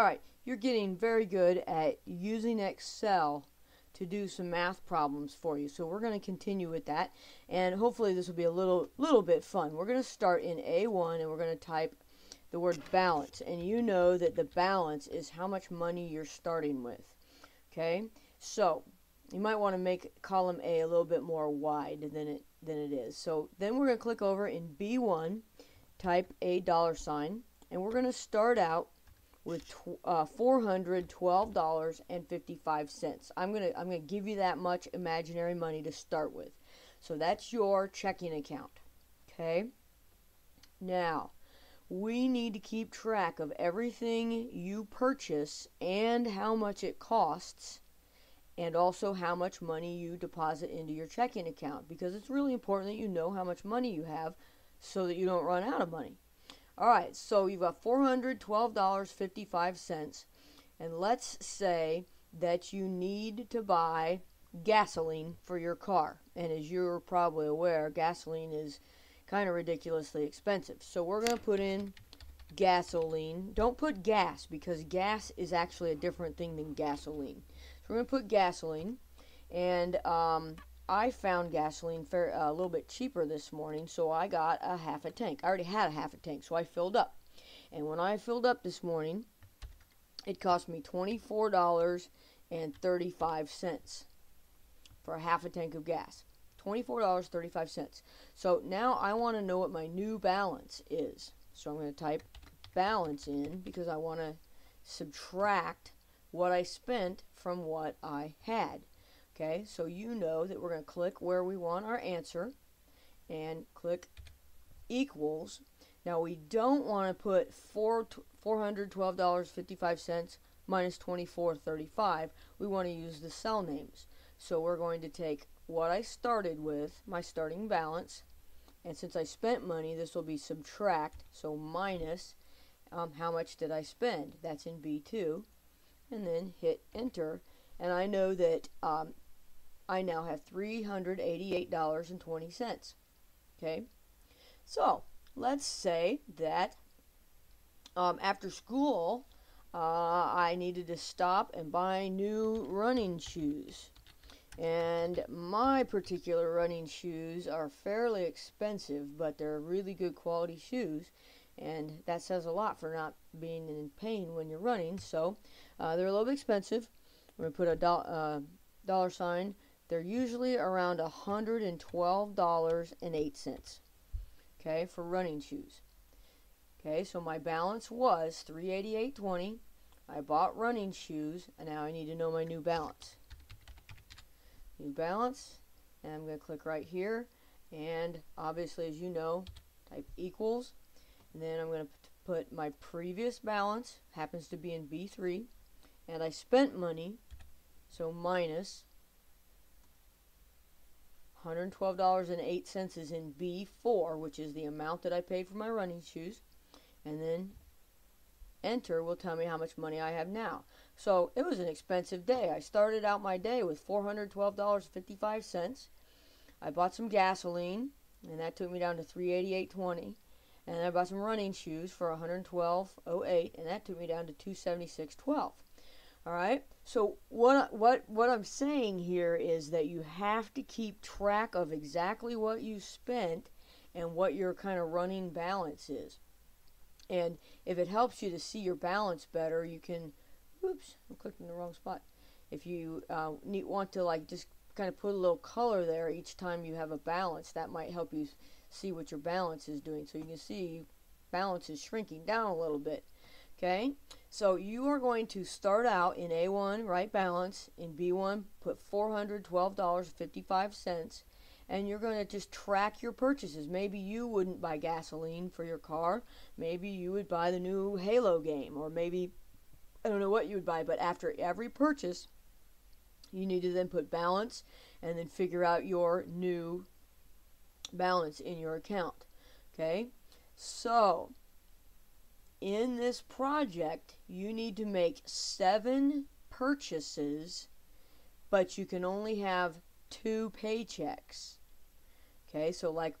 Alright, you're getting very good at using Excel to do some math problems for you. So we're going to continue with that and hopefully this will be a little little bit fun. We're going to start in A1 and we're going to type the word balance and you know that the balance is how much money you're starting with. Okay? So, you might want to make column A a little bit more wide than it than it is. So, then we're going to click over in B1, type a dollar sign and we're going to start out with uh, $412.55. I'm going to I'm going to give you that much imaginary money to start with. So that's your checking account. Okay? Now, we need to keep track of everything you purchase and how much it costs and also how much money you deposit into your checking account because it's really important that you know how much money you have so that you don't run out of money. All right, so you've got $412.55. And let's say that you need to buy gasoline for your car. And as you're probably aware, gasoline is kind of ridiculously expensive. So we're going to put in gasoline. Don't put gas because gas is actually a different thing than gasoline. So we're going to put gasoline. And um, I found gasoline fair, uh, a little bit cheaper this morning, so I got a half a tank. I already had a half a tank, so I filled up. And when I filled up this morning, it cost me $24.35 for a half a tank of gas. $24.35. So now I want to know what my new balance is. So I'm going to type balance in because I want to subtract what I spent from what I had. Okay, so you know that we're going to click where we want our answer and click equals. Now we don't want to put four $412.55 minus 24.35. We want to use the cell names. So we're going to take what I started with, my starting balance, and since I spent money, this will be subtract, so minus um, how much did I spend. That's in B2. And then hit enter. And I know that um, I now have $388.20. Okay? So, let's say that um, after school, uh, I needed to stop and buy new running shoes. And my particular running shoes are fairly expensive, but they're really good quality shoes. And that says a lot for not being in pain when you're running. So uh, they're a little bit expensive. I'm going to put a do uh, dollar sign they're usually around $112.08. Okay, for running shoes. Okay, so my balance was 388.20. I bought running shoes, and now I need to know my new balance. New balance, and I'm going to click right here, and obviously, as you know, type equals, and then I'm going to put my previous balance, happens to be in B3, and I spent money, so minus $112.08 is in B4, which is the amount that I paid for my running shoes. And then enter will tell me how much money I have now. So it was an expensive day. I started out my day with $412.55. I bought some gasoline, and that took me down to 388.20. And I bought some running shoes for 112.08, and that took me down to 276.12. All right. So what what what I'm saying here is that you have to keep track of exactly what you spent and what your kind of running balance is. And if it helps you to see your balance better, you can. Oops, I'm clicking the wrong spot. If you uh, need, want to like just kind of put a little color there each time you have a balance, that might help you see what your balance is doing. So you can see balance is shrinking down a little bit. Okay, so you are going to start out in A1, right balance, in B1, put $412.55, and you're going to just track your purchases. Maybe you wouldn't buy gasoline for your car. Maybe you would buy the new Halo game, or maybe, I don't know what you would buy, but after every purchase, you need to then put balance and then figure out your new balance in your account. Okay, so in this project, you need to make seven purchases, but you can only have two paychecks. Okay, so like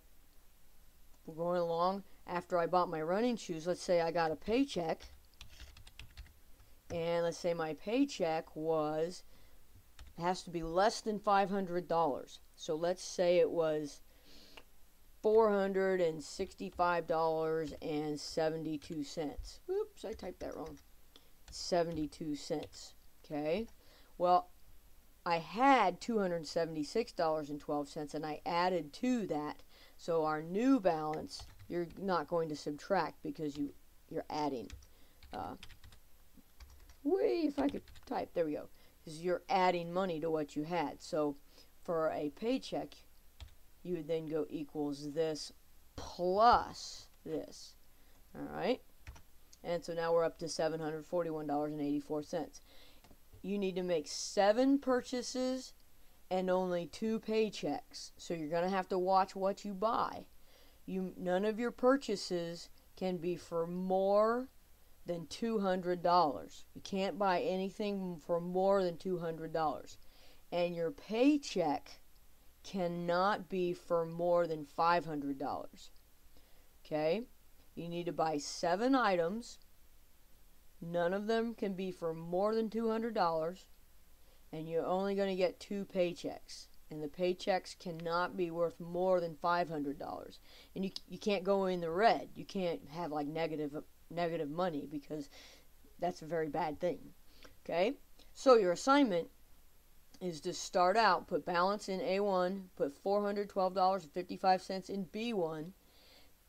we're going along after I bought my running shoes, let's say I got a paycheck and let's say my paycheck was has to be less than $500. So let's say it was $465.72. Oops, I typed that wrong. 72 cents. Okay. Well, I had $276.12 and I added to that. So our new balance, you're not going to subtract because you you're adding. Uh, wait, if I could type, there we go. Because you're adding money to what you had. So for a paycheck, you would then go equals this plus this. All right. And so now we're up to $741.84. You need to make seven purchases and only two paychecks. So you're going to have to watch what you buy. You none of your purchases can be for more than $200. You can't buy anything for more than $200. And your paycheck cannot be for more than $500. Okay? You need to buy seven items. None of them can be for more than $200. And you're only going to get two paychecks. And the paychecks cannot be worth more than $500. And you, you can't go in the red. You can't have like negative negative money because that's a very bad thing. Okay? So your assignment is to start out, put balance in A1, put $412.55 in B1,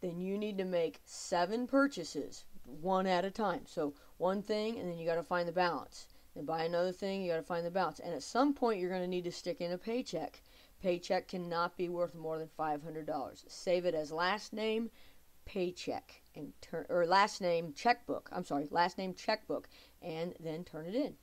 then you need to make seven purchases, one at a time. So one thing, and then you got to find the balance. Then buy another thing, you got to find the balance. And at some point, you're going to need to stick in a paycheck. Paycheck cannot be worth more than $500. Save it as last name paycheck and turn or last name checkbook. I'm sorry, last name checkbook, and then turn it in.